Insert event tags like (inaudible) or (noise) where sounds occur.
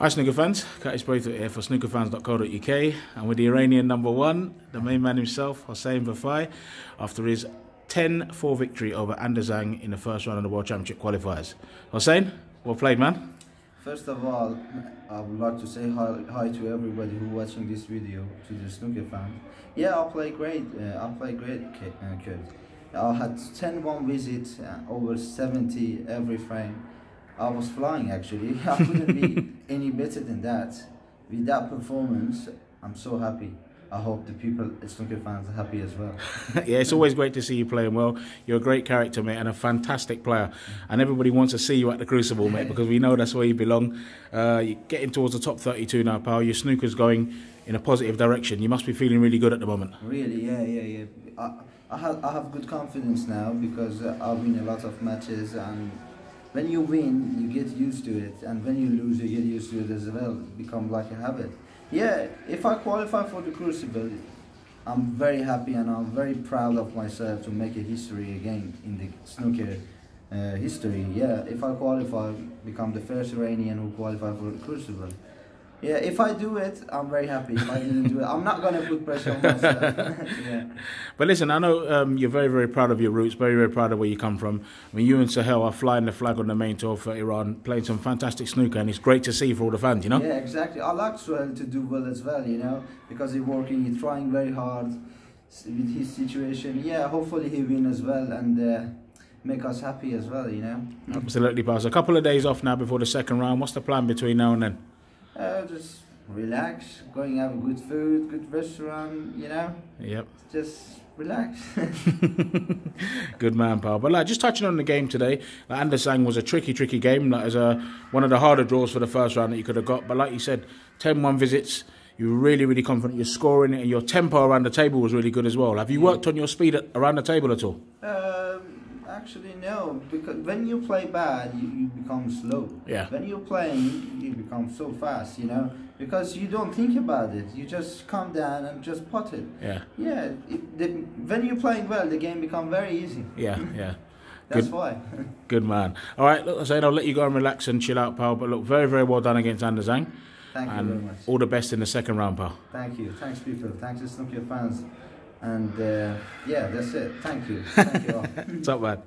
Hi snooker fans, Curtis Braithwaite here for snookerfans.co.uk and with the Iranian number one, the main man himself, Hossein Vafaei, after his 10-4 victory over Anda Zhang in the first round of the World Championship qualifiers. Hossein, well played man. First of all, I would like to say hi, hi to everybody who watching this video, to the snooker fans. Yeah, I play great, uh, I play great, uh. I had 10-1 visits, uh, over 70 every frame. I was flying actually. (laughs) I couldn't be (laughs) any better than that. With that performance, I'm so happy. I hope the people, snooker fans, are happy as well. (laughs) yeah, it's always great to see you playing well. You're a great character, mate, and a fantastic player. And everybody wants to see you at the Crucible, mate, because we know that's where you belong. Uh, you're getting towards the top 32 now, pal. Your snooker's going in a positive direction. You must be feeling really good at the moment. Really, yeah, yeah, yeah. I, I have I have good confidence now because uh, I win a lot of matches and when you win you get used to it and when you lose you get used to it as well. Become like a habit. Yeah if I qualify for the Crucible I'm very happy and I'm very proud of myself to make a history again in the snooker uh, history. Yeah if I qualify become the first Iranian who qualify for the Crucible yeah, if I do it, I'm very happy. If I didn't do it, I'm not gonna put pressure on myself. (laughs) yeah. But listen, I know um, you're very, very proud of your roots, very, very proud of where you come from. I mean, you and Soheil are flying the flag on the main tour for Iran, playing some fantastic snooker, and it's great to see for all the fans, you know. Yeah, exactly. I like Soheil to do well as well, you know, because he's working, he's trying very hard with his situation. Yeah, hopefully he win as well, and. Uh, make us happy as well, you know. Absolutely, Pass. A couple of days off now before the second round. What's the plan between now and then? Uh, just relax, going have a good food, good restaurant, you know. Yep. Just relax. (laughs) good man, pal. But like, just touching on the game today, like Anda Zhang was a tricky, tricky game. Like, as a one of the harder draws for the first round that you could have got. But like you said, 10-1 visits. You were really, really confident. You're scoring it, and your tempo around the table was really good as well. Have you worked on your speed at, around the table at all? Um, Actually, no, because when you play bad, you, you become slow. Yeah. When you're playing, you become so fast, you know, because you don't think about it. You just come down and just pot it. Yeah. Yeah. It, the, when you're playing well, the game become very easy. Yeah, (laughs) yeah. That's good, why. good man. All right, look, I said I'll let you go and relax and chill out, pal. But look, very, very well done against Anda Zhang. Thank and you very much. All the best in the second round, pal. Thank you. Thanks, people. Thanks to Snooker fans. And uh, yeah, that's it. Thank you. (laughs) Thank you all. Top man.